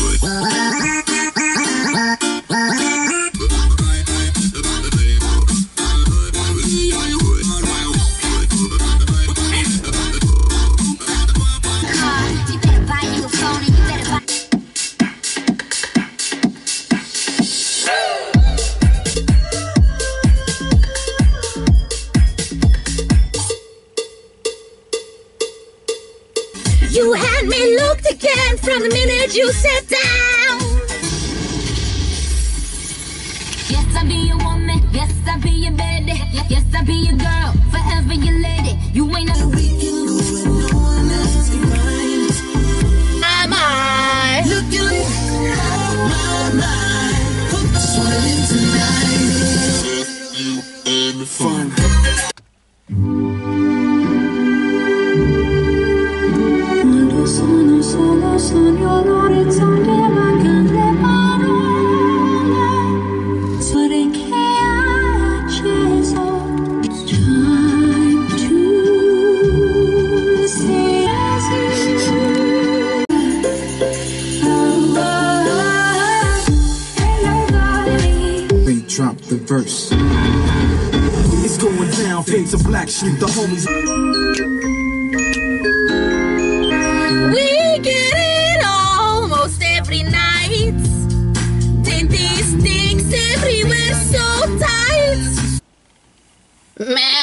good. Man from the minute you sit down. Yes, I be your woman. Yes, I be your baby. Yes, I be your girl. Forever your lady. You ain't a weekend when no one else can find. Am I? Looking my mind. Put the sweat in tonight. Fun. Verse. It's going down, fade to black, shoot the homies. Meh.